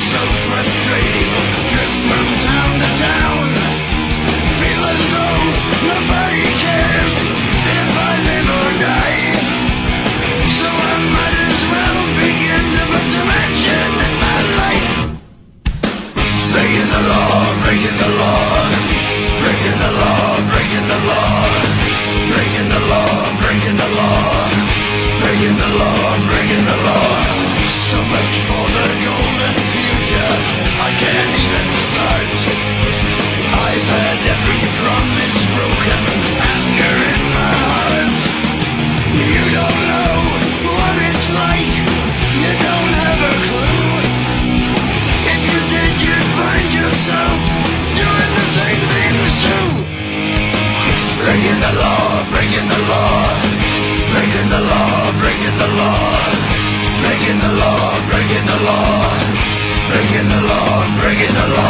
so frustrating. Trip from town to town. Feel as though nobody cares If I live or die. So I might as well begin to put in my life. Breaking the law. Breaking the law, breaking the law. Breaking the law, breaking the law. Breaking the law, breaking the law. breaking the law, breaking the law, breaking the law, breaking the law, breaking the law, breaking the law, breaking the law.